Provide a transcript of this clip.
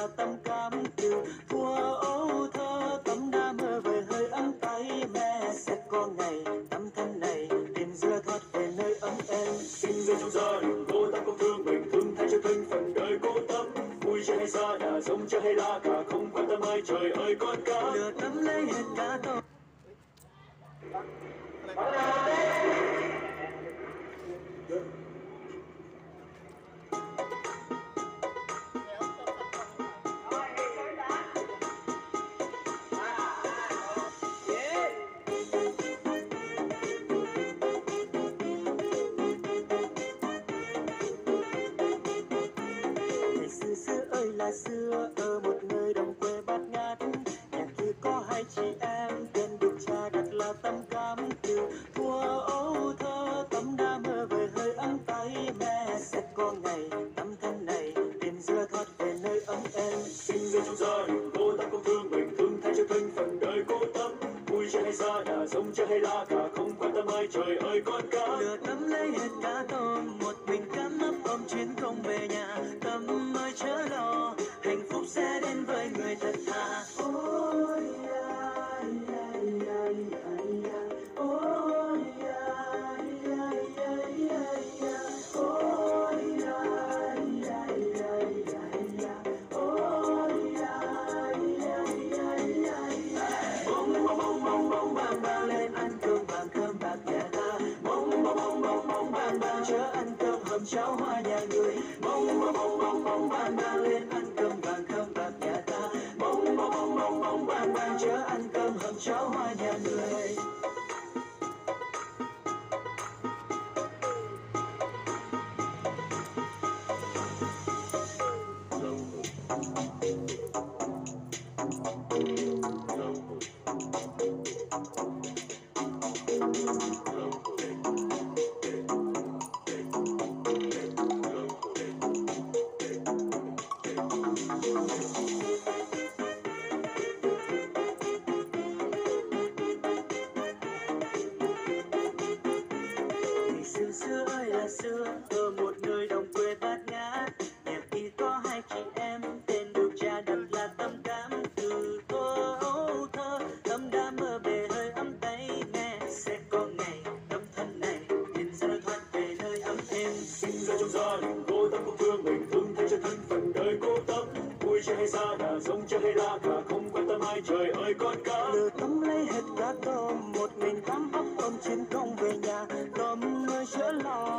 là tâm cam từ thuở ấu thơ tâm đã mơ về hơi ấm tay mẹ sẽ có ngày tấm thân này tìm dưa thoát về nơi ấm êm sinh ra trong gia đình cô ta không thương mình thương thay cho thân phận đời cô tâm vui chơi hay xa nhà sống chơi hay la cả không quan tâm ai trời ơi con cá lửa tắm lấy hết cả tôi xưa ở một nơi đồng quê bát ngát. Nhà kia có hai chị em tên được cha đặt là tâm cam từ thuở ấu thơ tâm đã mơ về hơi ấm tay. Mẹ sẽ có ngày tấm thân này tìm dưa thoát về nơi ấm êm. Sinh ra trong gia đình cô ta không thương mình thương thay cho thân phận đời cô tâm. Vui chơi hay xa nhà sống chơi hay la cả không quan tâm ai trời ơi con cá lửa tắm lấy hết cả tôm một mình cắm ấp ôm chuyến không về nhà. Tâm ơi chớ lo sẽ đến với người thật thà. Ôi. Show Biden. Tôm một mình cắm ấp tôm chuyến không về nhà tôm ơi chữa lo.